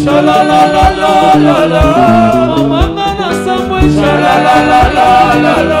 Sha-la-la-la-la-la-la. Mama na sambwe, sha-la-la-la-la-la.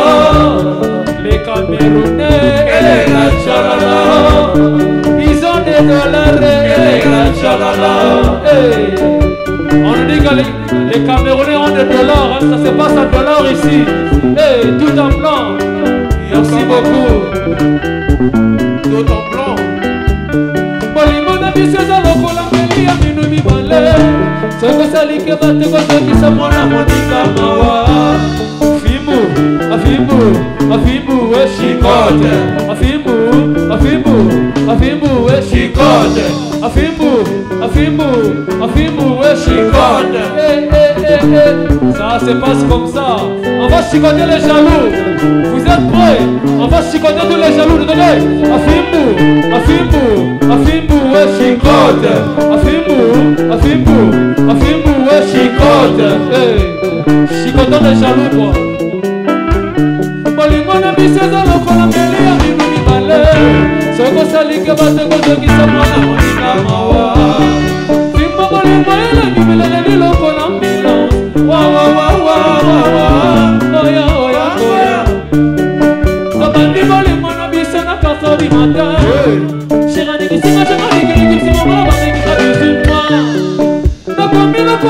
On nous dit que les, les Camerounais ont des dollars, hein, ça se passe en dollars ici. Hey, tout en blanc. Merci beaucoup. Tout en blanc. bolingo na biso eza lokola mbeli ya minu mibale soki osalike bato kozokisa mwana moninga mawa fimbu afimbu afimbu eshikote afimbu afimbu afimbu eshikote afimbu afimbu afimbu eshikote Eh, eh, ça se passe comme ça on va chicoter les jaloux vous êtes prêts on va chicoter tous les jaloux donnez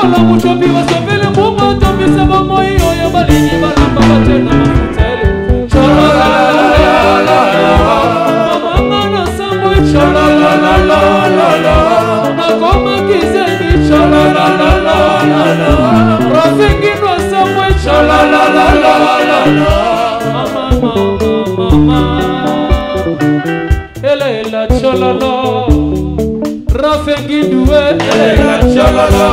lokola motobi basepele mbongo tombisa bomoi oyo balingi balamba bate na mafutele mamanga na sambwe nakomaki zengi rafingino sambwe elela chololo rafengidue elela chololo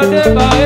kelora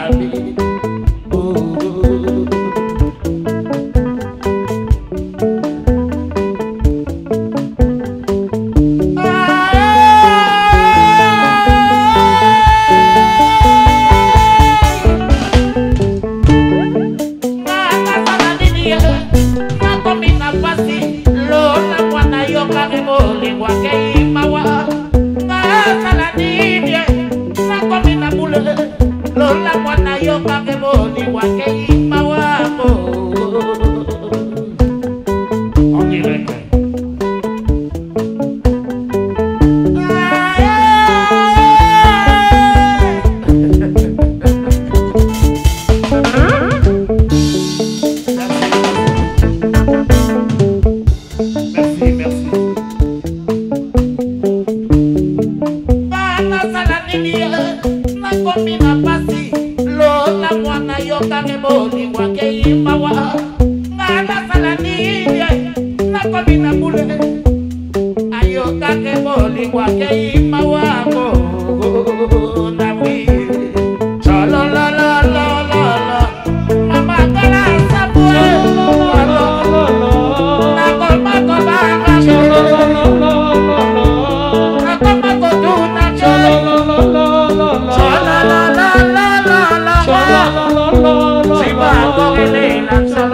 imawa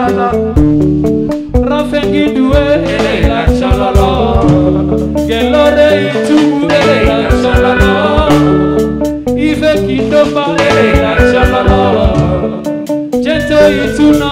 shala Rafengi duwe ele la shala itu la Ife kidoba la shala Jento itu no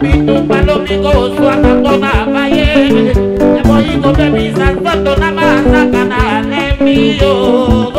bitumba lolingo ozwaka mpona baye moyingo bebisa nzoto na masaka na lemi yo